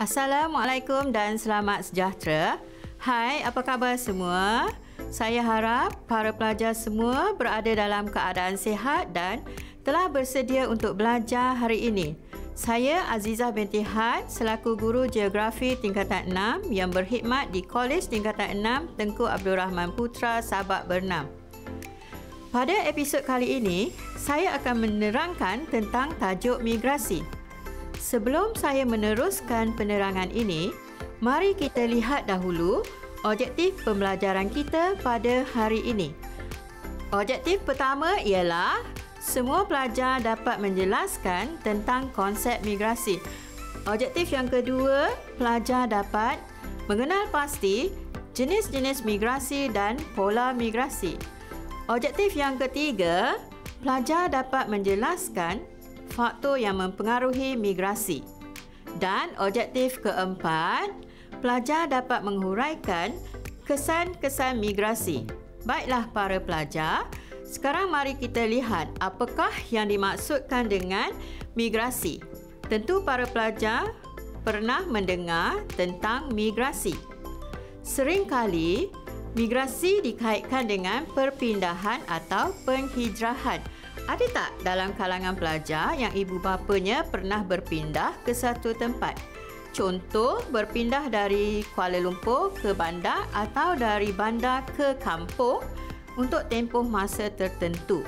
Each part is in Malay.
Assalamualaikum dan selamat sejahtera. Hai, apa khabar semua? Saya harap para pelajar semua berada dalam keadaan sihat dan telah bersedia untuk belajar hari ini. Saya Azizah binti Had selaku guru geografi tingkatan 6 yang berkhidmat di Kolej tingkatan 6 Tengku Abdul Rahman Putra Sabak Bernam. Pada episod kali ini, saya akan menerangkan tentang tajuk migrasi. Sebelum saya meneruskan penerangan ini, mari kita lihat dahulu objektif pembelajaran kita pada hari ini. Objektif pertama ialah semua pelajar dapat menjelaskan tentang konsep migrasi. Objektif yang kedua, pelajar dapat mengenal pasti jenis-jenis migrasi dan pola migrasi. Objektif yang ketiga, pelajar dapat menjelaskan faktor yang mempengaruhi migrasi. Dan objektif keempat, pelajar dapat menghuraikan kesan-kesan migrasi. Baiklah para pelajar, sekarang mari kita lihat apakah yang dimaksudkan dengan migrasi. Tentu para pelajar pernah mendengar tentang migrasi. Seringkali migrasi dikaitkan dengan perpindahan atau penghijrahan. Ada tak dalam kalangan pelajar yang ibu bapanya pernah berpindah ke satu tempat? Contoh berpindah dari Kuala Lumpur ke bandar atau dari bandar ke kampung untuk tempoh masa tertentu.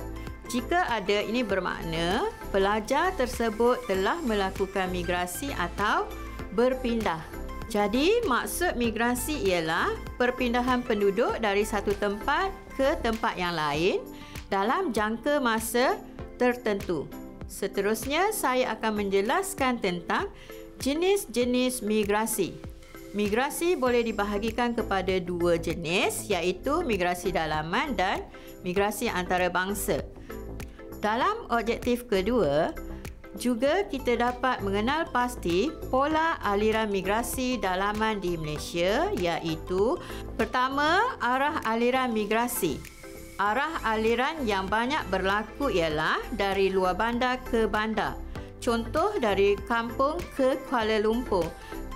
Jika ada ini bermakna pelajar tersebut telah melakukan migrasi atau berpindah. Jadi maksud migrasi ialah perpindahan penduduk dari satu tempat ke tempat yang lain dalam jangka masa tertentu. Seterusnya saya akan menjelaskan tentang jenis-jenis migrasi. Migrasi boleh dibahagikan kepada dua jenis iaitu migrasi dalaman dan migrasi antarabangsa. Dalam objektif kedua, juga kita dapat mengenal pasti pola aliran migrasi dalaman di Malaysia iaitu pertama arah aliran migrasi. Arah aliran yang banyak berlaku ialah dari luar bandar ke bandar. Contoh dari kampung ke Kuala Lumpur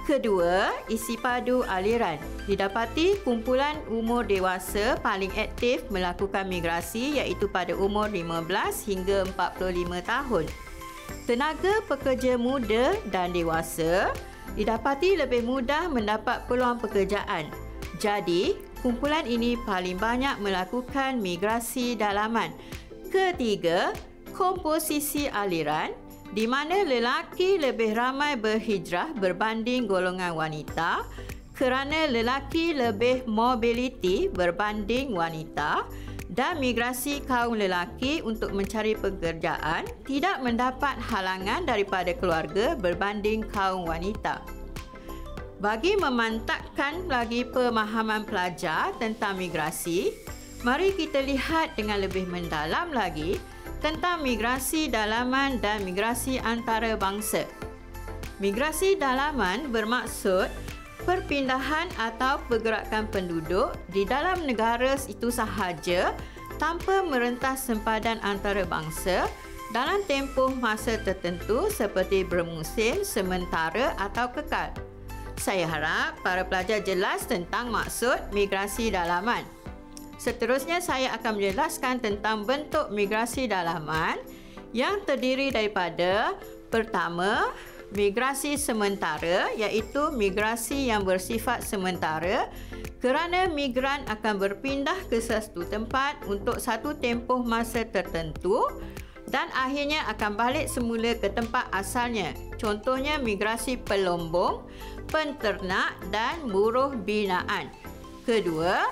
Kedua, isi padu aliran. Didapati kumpulan umur dewasa paling aktif melakukan migrasi iaitu pada umur 15 hingga 45 tahun. Tenaga pekerja muda dan dewasa didapati lebih mudah mendapat peluang pekerjaan. Jadi, kumpulan ini paling banyak melakukan migrasi dalaman. Ketiga, komposisi aliran di mana lelaki lebih ramai berhijrah berbanding golongan wanita kerana lelaki lebih mobiliti berbanding wanita dan migrasi kaum lelaki untuk mencari pekerjaan tidak mendapat halangan daripada keluarga berbanding kaum wanita. Bagi memantapkan lagi pemahaman pelajar tentang migrasi, mari kita lihat dengan lebih mendalam lagi tentang migrasi dalaman dan migrasi antarabangsa. Migrasi dalaman bermaksud perpindahan atau pergerakan penduduk di dalam negara itu sahaja tanpa merentas sempadan antarabangsa dalam tempoh masa tertentu seperti bermusim, sementara atau kekal. Saya harap para pelajar jelas tentang maksud migrasi dalaman. Seterusnya saya akan menjelaskan tentang bentuk migrasi dalaman yang terdiri daripada pertama, migrasi sementara iaitu migrasi yang bersifat sementara kerana migran akan berpindah ke satu tempat untuk satu tempoh masa tertentu dan akhirnya akan balik semula ke tempat asalnya. Contohnya migrasi pelombong, penternak dan buruh binaan. Kedua,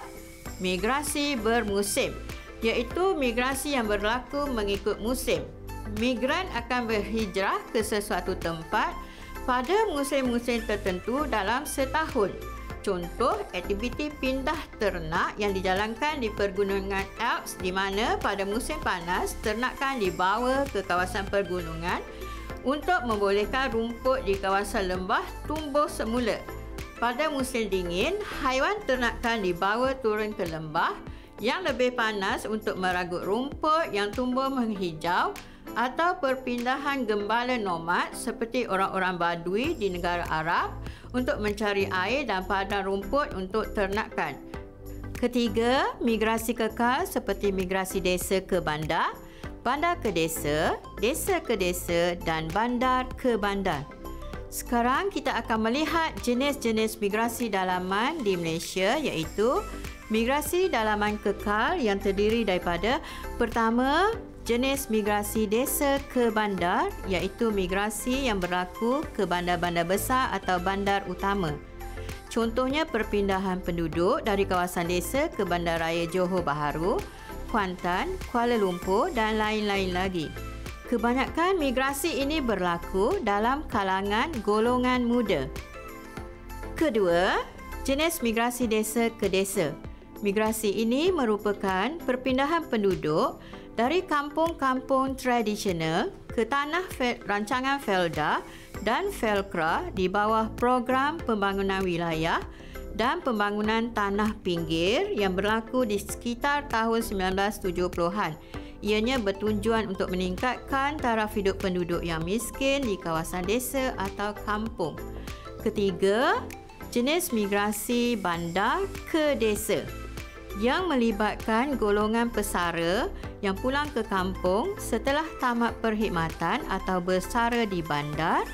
migrasi bermusim iaitu migrasi yang berlaku mengikut musim. Migran akan berhijrah ke sesuatu tempat pada musim-musim tertentu dalam setahun. Contoh aktiviti pindah ternak yang dijalankan di pergunungan Alps di mana pada musim panas ternakan dibawa ke kawasan pergunungan untuk membolehkan rumput di kawasan lembah tumbuh semula. Pada musim dingin, haiwan ternakan dibawa turun ke lembah yang lebih panas untuk meragut rumput yang tumbuh menghijau atau perpindahan gembala nomad seperti orang-orang Badui di negara Arab untuk mencari air dan padang rumput untuk ternakan. Ketiga, migrasi kekal seperti migrasi desa ke bandar, bandar ke desa, desa ke desa dan bandar ke bandar. Sekarang kita akan melihat jenis-jenis migrasi dalaman di Malaysia iaitu migrasi dalaman kekal yang terdiri daripada pertama jenis migrasi desa ke bandar iaitu migrasi yang berlaku ke bandar-bandar besar atau bandar utama. Contohnya perpindahan penduduk dari kawasan desa ke Bandaraya Johor Bahru, Kuantan, Kuala Lumpur dan lain-lain lagi. Kebanyakan migrasi ini berlaku dalam kalangan golongan muda. Kedua, jenis migrasi desa ke desa. Migrasi ini merupakan perpindahan penduduk dari kampung-kampung tradisional ke tanah rancangan Felda dan Felkra di bawah program pembangunan wilayah dan pembangunan tanah pinggir yang berlaku di sekitar tahun 1970-an ianya bertujuan untuk meningkatkan taraf hidup penduduk yang miskin di kawasan desa atau kampung. Ketiga, jenis migrasi bandar ke desa yang melibatkan golongan pesara yang pulang ke kampung setelah tamat perkhidmatan atau bersara di bandar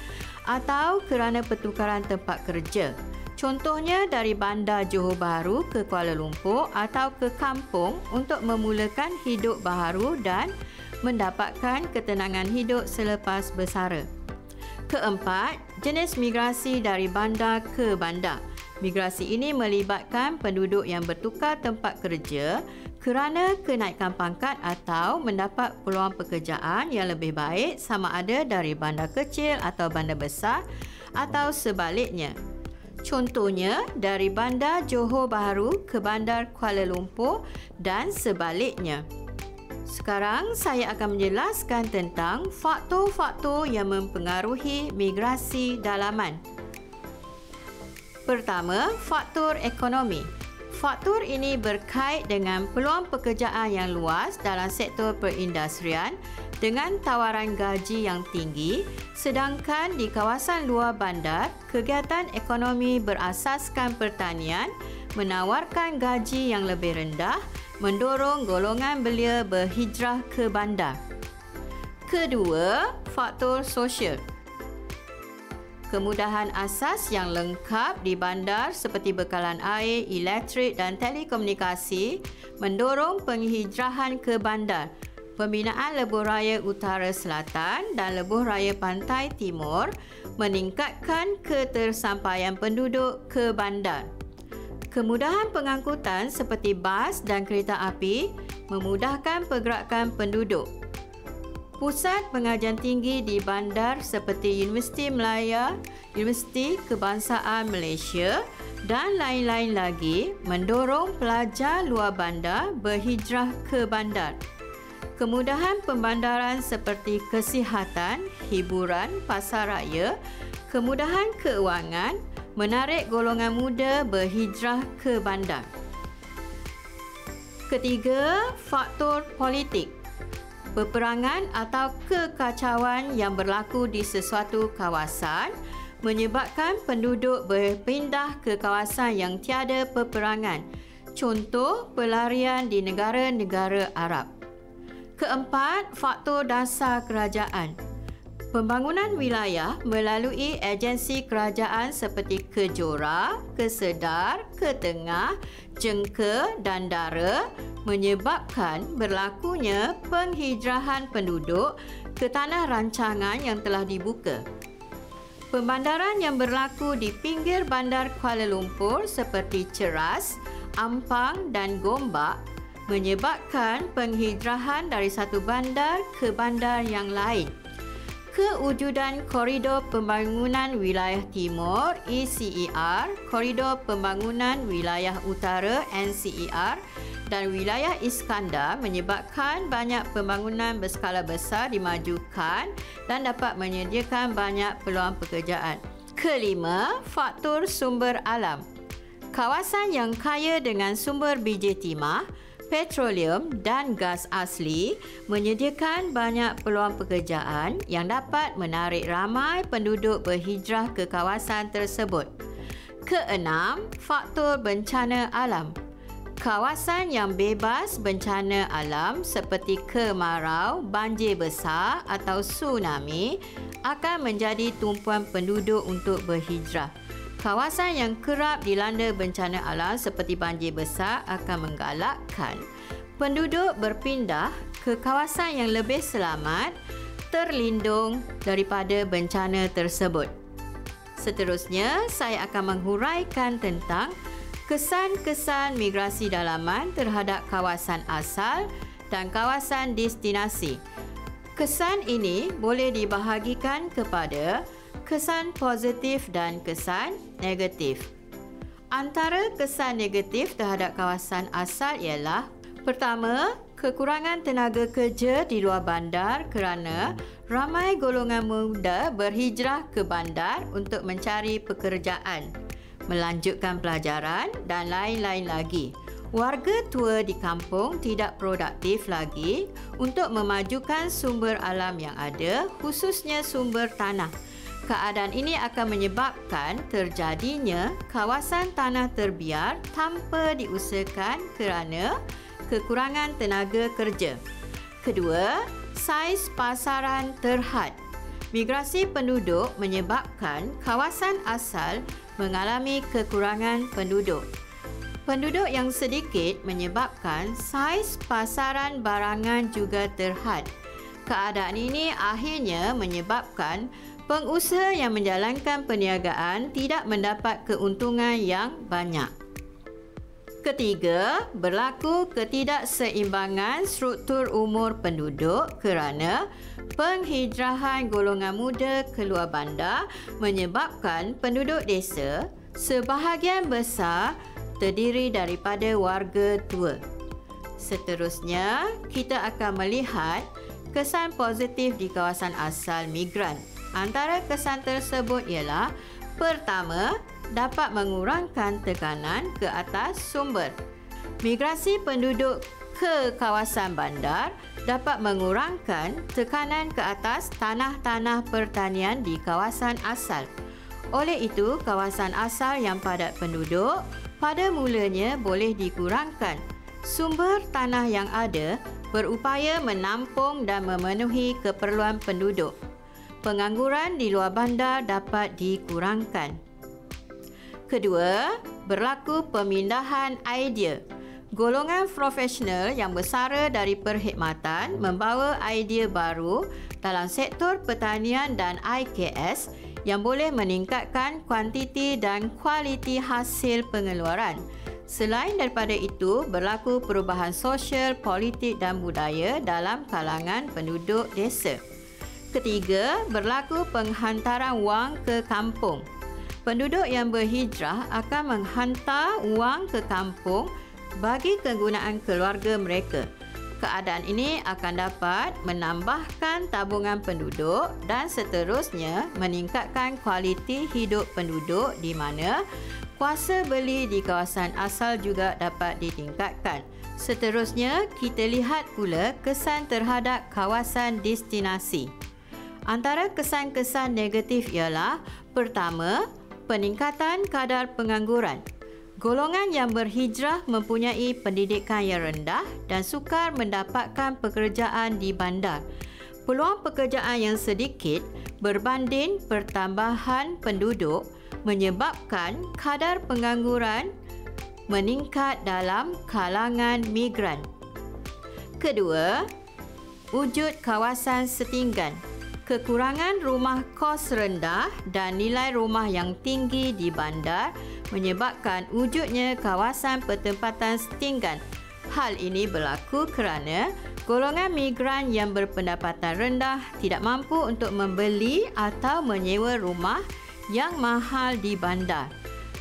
atau kerana pertukaran tempat kerja. Contohnya dari bandar Johor Bahru ke Kuala Lumpur atau ke kampung untuk memulakan hidup baharu dan mendapatkan ketenangan hidup selepas bersara. Keempat, jenis migrasi dari bandar ke bandar. Migrasi ini melibatkan penduduk yang bertukar tempat kerja kerana kenaikan pangkat atau mendapat peluang pekerjaan yang lebih baik sama ada dari bandar kecil atau bandar besar atau sebaliknya. Contohnya dari bandar Johor Bahru ke bandar Kuala Lumpur dan sebaliknya. Sekarang saya akan menjelaskan tentang faktor-faktor yang mempengaruhi migrasi dalaman. Pertama, faktor ekonomi. Faktor ini berkait dengan peluang pekerjaan yang luas dalam sektor perindustrian dengan tawaran gaji yang tinggi sedangkan di kawasan luar bandar kegiatan ekonomi berasaskan pertanian menawarkan gaji yang lebih rendah mendorong golongan belia berhijrah ke bandar. Kedua, faktor sosial kemudahan asas yang lengkap di bandar seperti bekalan air, elektrik dan telekomunikasi mendorong penghijrahan ke bandar. Pembinaan Lebuh Raya Utara Selatan dan Lebuh Raya Pantai Timur meningkatkan ketersampaian penduduk ke bandar. Kemudahan pengangkutan seperti bas dan kereta api memudahkan pergerakan penduduk. Pusat pengajian tinggi di bandar seperti Universiti Melaya, Universiti Kebangsaan Malaysia dan lain-lain lagi mendorong pelajar luar bandar berhijrah ke bandar. Kemudahan pembandaran seperti kesihatan, hiburan, pasar raya, kemudahan keuangan menarik golongan muda berhijrah ke bandar. Ketiga, faktor politik peperangan atau kekacauan yang berlaku di sesuatu kawasan menyebabkan penduduk berpindah ke kawasan yang tiada peperangan. Contoh pelarian di negara-negara Arab. Keempat, faktor dasar kerajaan. Pembangunan wilayah melalui agensi kerajaan seperti Kejora, Kesedar, Ketengah, Jengke dan Dara menyebabkan berlakunya penghijrahan penduduk ke tanah rancangan yang telah dibuka. Pembandaran yang berlaku di pinggir bandar Kuala Lumpur seperti Ceras, Ampang dan Gombak menyebabkan penghijrahan dari satu bandar ke bandar yang lain kewujudan Koridor Pembangunan Wilayah Timur ECER, Koridor Pembangunan Wilayah Utara NCER dan Wilayah Iskandar menyebabkan banyak pembangunan berskala besar dimajukan dan dapat menyediakan banyak peluang pekerjaan. Kelima, faktor sumber alam. Kawasan yang kaya dengan sumber biji timah petroleum dan gas asli menyediakan banyak peluang pekerjaan yang dapat menarik ramai penduduk berhijrah ke kawasan tersebut. Keenam, faktor bencana alam. Kawasan yang bebas bencana alam seperti kemarau, banjir besar atau tsunami akan menjadi tumpuan penduduk untuk berhijrah. Kawasan yang kerap dilanda bencana alam seperti banjir besar akan menggalakkan penduduk berpindah ke kawasan yang lebih selamat terlindung daripada bencana tersebut. Seterusnya, saya akan menghuraikan tentang kesan-kesan migrasi dalaman terhadap kawasan asal dan kawasan destinasi. Kesan ini boleh dibahagikan kepada kesan positif dan kesan negatif. Antara kesan negatif terhadap kawasan asal ialah pertama, kekurangan tenaga kerja di luar bandar kerana ramai golongan muda berhijrah ke bandar untuk mencari pekerjaan, melanjutkan pelajaran dan lain-lain lagi. Warga tua di kampung tidak produktif lagi untuk memajukan sumber alam yang ada, khususnya sumber tanah keadaan ini akan menyebabkan terjadinya kawasan tanah terbiar tanpa diusahakan kerana kekurangan tenaga kerja. Kedua, saiz pasaran terhad. Migrasi penduduk menyebabkan kawasan asal mengalami kekurangan penduduk. Penduduk yang sedikit menyebabkan saiz pasaran barangan juga terhad. Keadaan ini akhirnya menyebabkan pengusaha yang menjalankan perniagaan tidak mendapat keuntungan yang banyak. Ketiga, berlaku ketidakseimbangan struktur umur penduduk kerana penghijrahan golongan muda keluar bandar menyebabkan penduduk desa sebahagian besar terdiri daripada warga tua. Seterusnya, kita akan melihat kesan positif di kawasan asal migran. Antara kesan tersebut ialah pertama, dapat mengurangkan tekanan ke atas sumber. Migrasi penduduk ke kawasan bandar dapat mengurangkan tekanan ke atas tanah-tanah pertanian di kawasan asal. Oleh itu, kawasan asal yang padat penduduk pada mulanya boleh dikurangkan. Sumber tanah yang ada berupaya menampung dan memenuhi keperluan penduduk pengangguran di luar bandar dapat dikurangkan. Kedua, berlaku pemindahan idea. Golongan profesional yang bersara dari perkhidmatan membawa idea baru dalam sektor pertanian dan IKS yang boleh meningkatkan kuantiti dan kualiti hasil pengeluaran. Selain daripada itu, berlaku perubahan sosial, politik dan budaya dalam kalangan penduduk desa. Ketiga, berlaku penghantaran wang ke kampung. Penduduk yang berhijrah akan menghantar wang ke kampung bagi kegunaan keluarga mereka. Keadaan ini akan dapat menambahkan tabungan penduduk dan seterusnya meningkatkan kualiti hidup penduduk di mana kuasa beli di kawasan asal juga dapat ditingkatkan. Seterusnya, kita lihat pula kesan terhadap kawasan destinasi. Antara kesan-kesan negatif ialah pertama, peningkatan kadar pengangguran. Golongan yang berhijrah mempunyai pendidikan yang rendah dan sukar mendapatkan pekerjaan di bandar. Peluang pekerjaan yang sedikit berbanding pertambahan penduduk menyebabkan kadar pengangguran meningkat dalam kalangan migran. Kedua, wujud kawasan setinggan kekurangan rumah kos rendah dan nilai rumah yang tinggi di bandar menyebabkan wujudnya kawasan pertempatan setinggan. Hal ini berlaku kerana golongan migran yang berpendapatan rendah tidak mampu untuk membeli atau menyewa rumah yang mahal di bandar.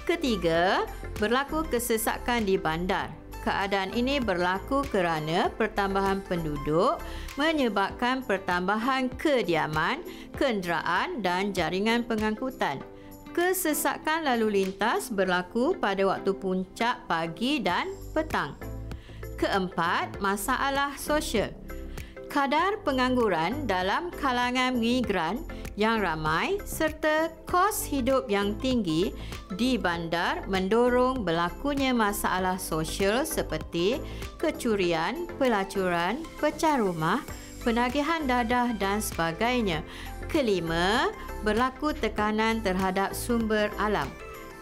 Ketiga, berlaku kesesakan di bandar. Keadaan ini berlaku kerana pertambahan penduduk menyebabkan pertambahan kediaman, kenderaan dan jaringan pengangkutan. Kesesakan lalu lintas berlaku pada waktu puncak pagi dan petang. Keempat, masalah sosial. Kadar pengangguran dalam kalangan migran yang ramai serta kos hidup yang tinggi di bandar mendorong berlakunya masalah sosial seperti kecurian, pelacuran, pecah rumah, penagihan dadah dan sebagainya. Kelima, berlaku tekanan terhadap sumber alam.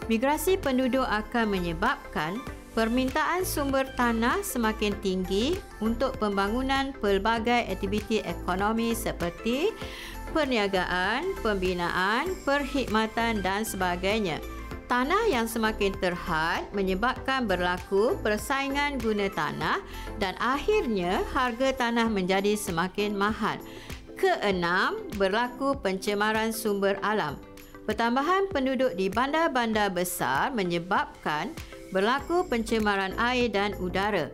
Migrasi penduduk akan menyebabkan permintaan sumber tanah semakin tinggi untuk pembangunan pelbagai aktiviti ekonomi seperti perniagaan, pembinaan, perkhidmatan dan sebagainya. Tanah yang semakin terhad menyebabkan berlaku persaingan guna tanah dan akhirnya harga tanah menjadi semakin mahal. Keenam, berlaku pencemaran sumber alam. Pertambahan penduduk di bandar-bandar besar menyebabkan berlaku pencemaran air dan udara.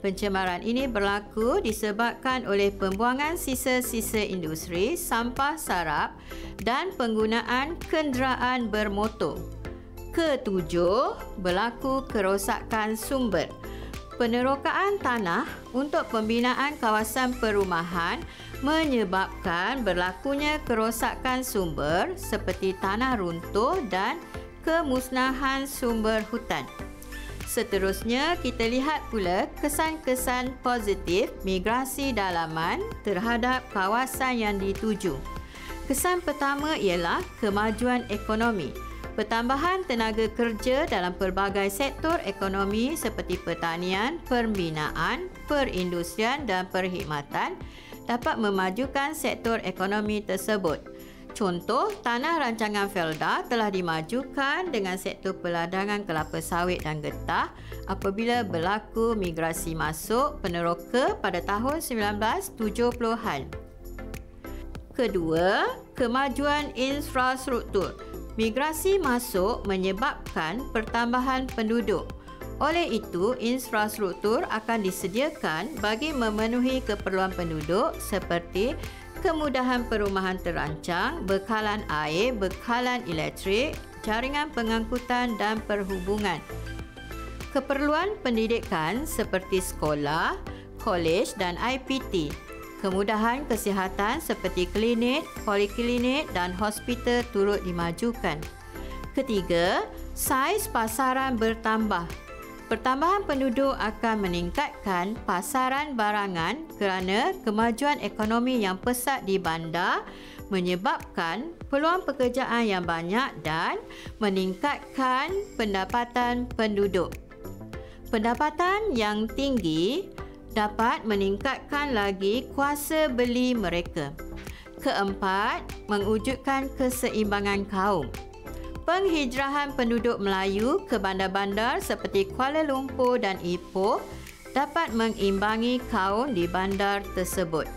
Pencemaran ini berlaku disebabkan oleh pembuangan sisa-sisa industri, sampah sarap dan penggunaan kenderaan bermotor. Ketujuh, berlaku kerosakan sumber. Penerokaan tanah untuk pembinaan kawasan perumahan menyebabkan berlakunya kerosakan sumber seperti tanah runtuh dan kemusnahan sumber hutan. Seterusnya, kita lihat pula kesan-kesan positif migrasi dalaman terhadap kawasan yang dituju. Kesan pertama ialah kemajuan ekonomi. Pertambahan tenaga kerja dalam pelbagai sektor ekonomi seperti pertanian, pembinaan, perindustrian dan perkhidmatan dapat memajukan sektor ekonomi tersebut. Contoh, tanah rancangan Felda telah dimajukan dengan sektor peladangan kelapa sawit dan getah apabila berlaku migrasi masuk peneroka pada tahun 1970-an. Kedua, kemajuan infrastruktur. Migrasi masuk menyebabkan pertambahan penduduk. Oleh itu, infrastruktur akan disediakan bagi memenuhi keperluan penduduk seperti kemudahan perumahan terancang, bekalan air, bekalan elektrik, jaringan pengangkutan dan perhubungan. Keperluan pendidikan seperti sekolah, kolej dan IPT. Kemudahan kesihatan seperti klinik, poliklinik dan hospital turut dimajukan. Ketiga, saiz pasaran bertambah Pertambahan penduduk akan meningkatkan pasaran barangan kerana kemajuan ekonomi yang pesat di bandar menyebabkan peluang pekerjaan yang banyak dan meningkatkan pendapatan penduduk. Pendapatan yang tinggi dapat meningkatkan lagi kuasa beli mereka. Keempat, mengwujudkan keseimbangan kaum penghijrahan penduduk Melayu ke bandar-bandar seperti Kuala Lumpur dan Ipoh dapat mengimbangi kaum di bandar tersebut.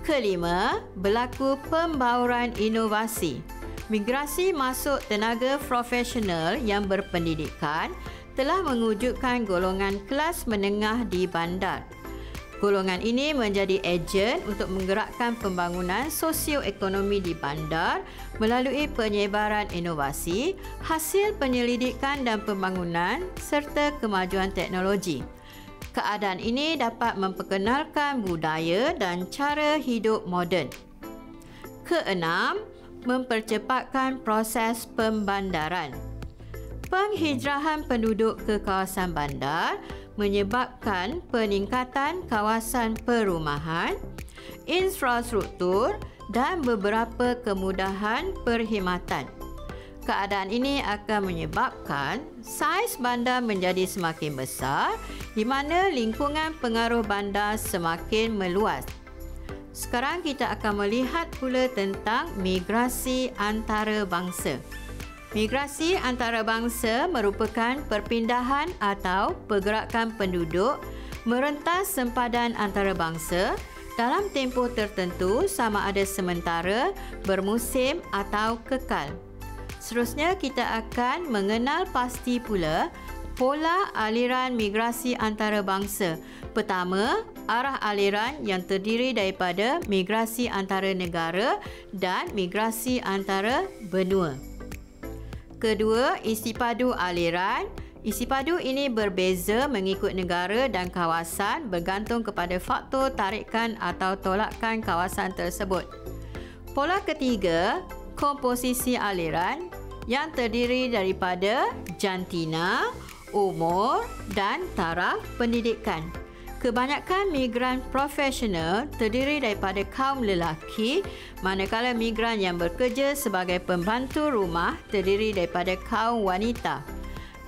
Kelima, berlaku pembauran inovasi. Migrasi masuk tenaga profesional yang berpendidikan telah mewujudkan golongan kelas menengah di bandar. Golongan ini menjadi ejen untuk menggerakkan pembangunan sosioekonomi di bandar melalui penyebaran inovasi, hasil penyelidikan dan pembangunan serta kemajuan teknologi. Keadaan ini dapat memperkenalkan budaya dan cara hidup moden. Keenam, mempercepatkan proses pembandaran. Penghijrahan penduduk ke kawasan bandar menyebabkan peningkatan kawasan perumahan, infrastruktur dan beberapa kemudahan perkhidmatan. Keadaan ini akan menyebabkan saiz bandar menjadi semakin besar di mana lingkungan pengaruh bandar semakin meluas. Sekarang kita akan melihat pula tentang migrasi antarabangsa. Migrasi antarabangsa merupakan perpindahan atau pergerakan penduduk merentas sempadan antarabangsa dalam tempoh tertentu sama ada sementara, bermusim atau kekal. Seterusnya kita akan mengenal pasti pula pola aliran migrasi antarabangsa. Pertama, arah aliran yang terdiri daripada migrasi antara negara dan migrasi antara benua. Kedua, isi padu aliran Isi padu ini berbeza mengikut negara dan kawasan bergantung kepada faktor tarikan atau tolakkan kawasan tersebut. Pola ketiga, komposisi aliran yang terdiri daripada jantina, umur dan taraf pendidikan. Kebanyakan migran profesional terdiri daripada kaum lelaki manakala migran yang bekerja sebagai pembantu rumah terdiri daripada kaum wanita.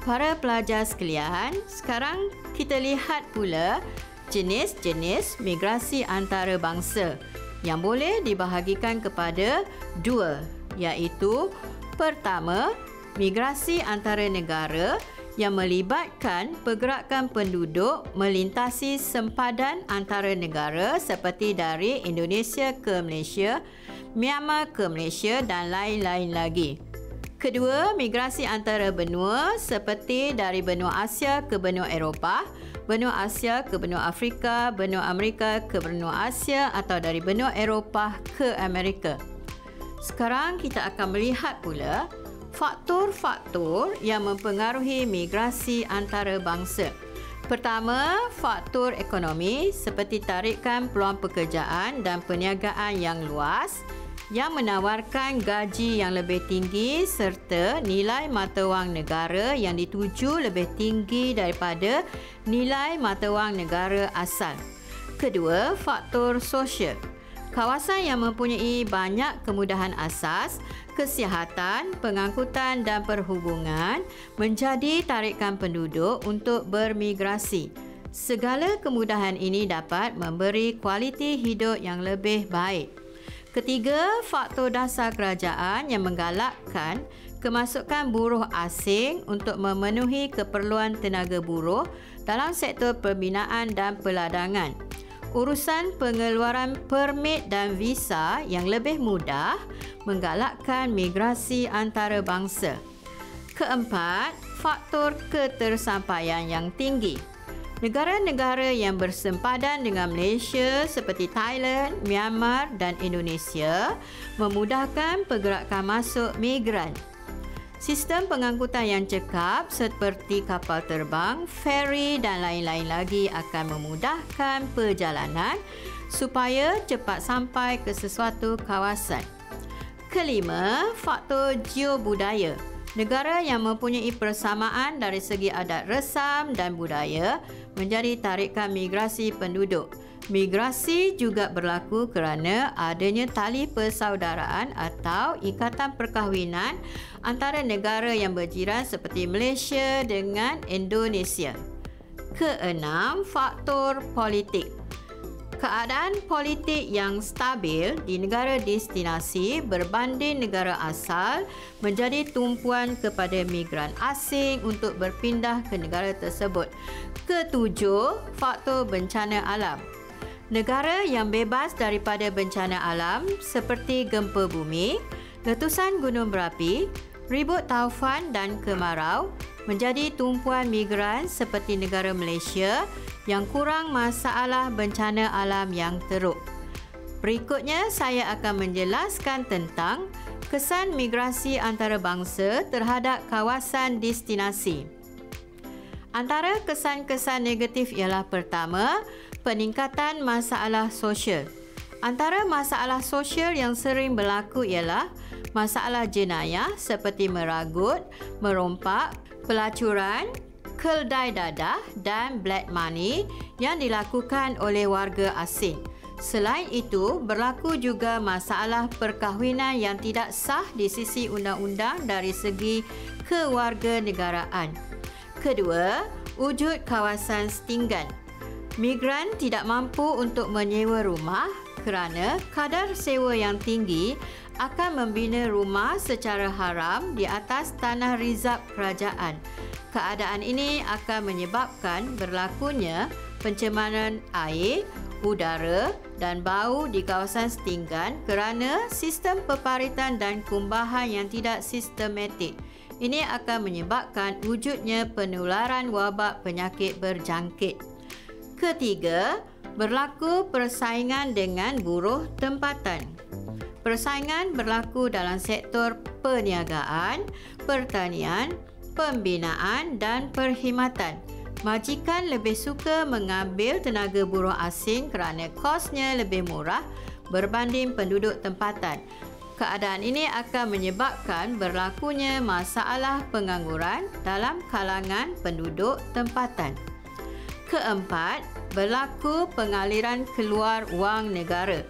Para pelajar sekalian, sekarang kita lihat pula jenis-jenis migrasi antarabangsa yang boleh dibahagikan kepada dua iaitu pertama, migrasi antara negara yang melibatkan pergerakan penduduk melintasi sempadan antara negara seperti dari Indonesia ke Malaysia, Myanmar ke Malaysia dan lain-lain lagi. Kedua, migrasi antara benua seperti dari benua Asia ke benua Eropah, benua Asia ke benua Afrika, benua Amerika ke benua Asia atau dari benua Eropah ke Amerika. Sekarang kita akan melihat pula faktor-faktor yang mempengaruhi migrasi antara bangsa. Pertama, faktor ekonomi seperti tarikan peluang pekerjaan dan perniagaan yang luas yang menawarkan gaji yang lebih tinggi serta nilai mata wang negara yang dituju lebih tinggi daripada nilai mata wang negara asal. Kedua, faktor sosial. Kawasan yang mempunyai banyak kemudahan asas, kesihatan, pengangkutan dan perhubungan menjadi tarikan penduduk untuk bermigrasi. Segala kemudahan ini dapat memberi kualiti hidup yang lebih baik. Ketiga, faktor dasar kerajaan yang menggalakkan kemasukan buruh asing untuk memenuhi keperluan tenaga buruh dalam sektor pembinaan dan peladangan. Urusan pengeluaran permit dan visa yang lebih mudah menggalakkan migrasi antarabangsa. Keempat, faktor ketersampaian yang tinggi. Negara-negara yang bersempadan dengan Malaysia seperti Thailand, Myanmar dan Indonesia memudahkan pergerakan masuk migran. Sistem pengangkutan yang cekap seperti kapal terbang, feri dan lain-lain lagi akan memudahkan perjalanan supaya cepat sampai ke sesuatu kawasan. Kelima, faktor geobudaya. Negara yang mempunyai persamaan dari segi adat resam dan budaya menjadi tarikan migrasi penduduk. Migrasi juga berlaku kerana adanya tali persaudaraan atau ikatan perkahwinan antara negara yang berjiran seperti Malaysia dengan Indonesia. Keenam, faktor politik. Keadaan politik yang stabil di negara destinasi berbanding negara asal menjadi tumpuan kepada migran asing untuk berpindah ke negara tersebut. Ketujuh, faktor bencana alam. Negara yang bebas daripada bencana alam seperti gempa bumi, letusan gunung berapi, ribut taufan dan kemarau menjadi tumpuan migran seperti negara Malaysia yang kurang masalah bencana alam yang teruk. Berikutnya saya akan menjelaskan tentang kesan migrasi antarabangsa terhadap kawasan destinasi. Antara kesan-kesan negatif ialah pertama, peningkatan masalah sosial. Antara masalah sosial yang sering berlaku ialah masalah jenayah seperti meragut, merompak, pelacuran, keldai dadah dan black money yang dilakukan oleh warga asing. Selain itu, berlaku juga masalah perkahwinan yang tidak sah di sisi undang-undang dari segi kewarganegaraan. Kedua, wujud kawasan setinggan. Migran tidak mampu untuk menyewa rumah kerana kadar sewa yang tinggi akan membina rumah secara haram di atas tanah rizab kerajaan keadaan ini akan menyebabkan berlakunya pencemaran air, udara dan bau di kawasan setinggan kerana sistem peparitan dan kumbahan yang tidak sistematik. Ini akan menyebabkan wujudnya penularan wabak penyakit berjangkit. Ketiga, berlaku persaingan dengan buruh tempatan. Persaingan berlaku dalam sektor perniagaan, pertanian, pembinaan dan perkhidmatan. Majikan lebih suka mengambil tenaga buruh asing kerana kosnya lebih murah berbanding penduduk tempatan. Keadaan ini akan menyebabkan berlakunya masalah pengangguran dalam kalangan penduduk tempatan. Keempat, berlaku pengaliran keluar wang negara.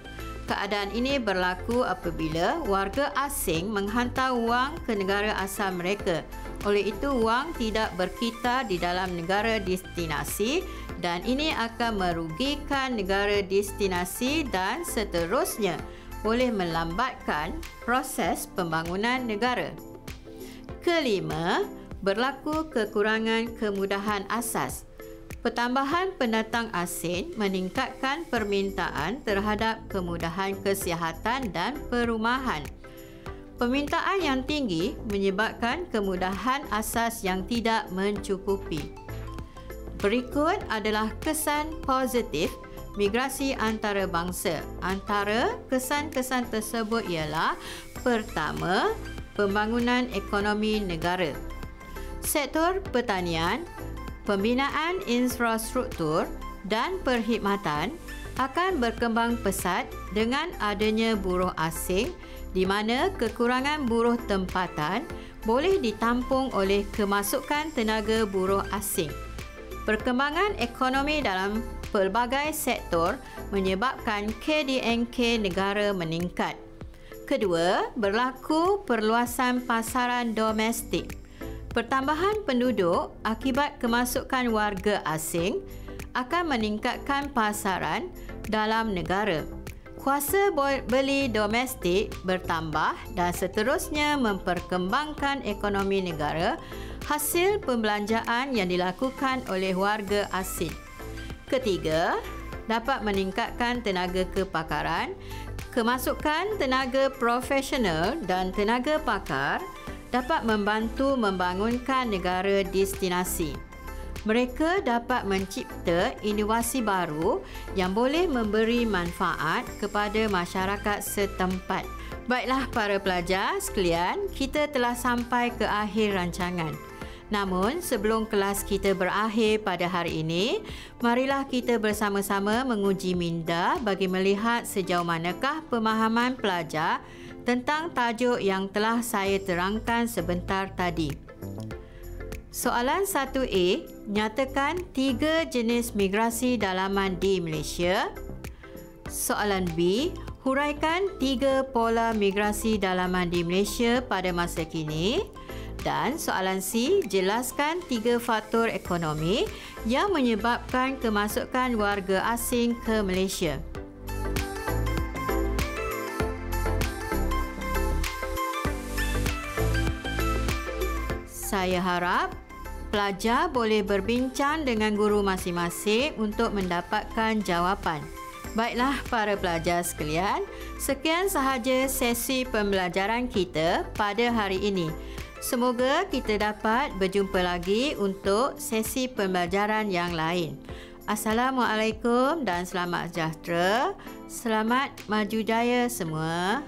Keadaan ini berlaku apabila warga asing menghantar wang ke negara asal mereka. Oleh itu, wang tidak berkitar di dalam negara destinasi dan ini akan merugikan negara destinasi dan seterusnya boleh melambatkan proses pembangunan negara. Kelima, berlaku kekurangan kemudahan asas. Pertambahan pendatang asing meningkatkan permintaan terhadap kemudahan kesihatan dan perumahan. Permintaan yang tinggi menyebabkan kemudahan asas yang tidak mencukupi. Berikut adalah kesan positif migrasi antarabangsa. Antara kesan-kesan tersebut ialah pertama, pembangunan ekonomi negara. Sektor pertanian, pembinaan infrastruktur dan perkhidmatan akan berkembang pesat dengan adanya buruh asing di mana kekurangan buruh tempatan boleh ditampung oleh kemasukan tenaga buruh asing. Perkembangan ekonomi dalam pelbagai sektor menyebabkan KDNK negara meningkat. Kedua, berlaku perluasan pasaran domestik. Pertambahan penduduk akibat kemasukan warga asing akan meningkatkan pasaran dalam negara. Kuasa beli domestik bertambah dan seterusnya memperkembangkan ekonomi negara hasil pembelanjaan yang dilakukan oleh warga asing. Ketiga, dapat meningkatkan tenaga kepakaran, kemasukan tenaga profesional dan tenaga pakar dapat membantu membangunkan negara destinasi. Mereka dapat mencipta inovasi baru yang boleh memberi manfaat kepada masyarakat setempat. Baiklah para pelajar sekalian, kita telah sampai ke akhir rancangan. Namun, sebelum kelas kita berakhir pada hari ini, marilah kita bersama-sama menguji minda bagi melihat sejauh manakah pemahaman pelajar tentang tajuk yang telah saya terangkan sebentar tadi. Soalan 1A, nyatakan tiga jenis migrasi dalaman di Malaysia. Soalan B, huraikan tiga pola migrasi dalaman di Malaysia pada masa kini. Dan soalan C, jelaskan tiga faktor ekonomi yang menyebabkan kemasukan warga asing ke Malaysia. Saya harap pelajar boleh berbincang dengan guru masing-masing untuk mendapatkan jawapan. Baiklah para pelajar sekalian, sekian sahaja sesi pembelajaran kita pada hari ini. Semoga kita dapat berjumpa lagi untuk sesi pembelajaran yang lain. Assalamualaikum dan selamat sejahtera. Selamat maju jaya semua.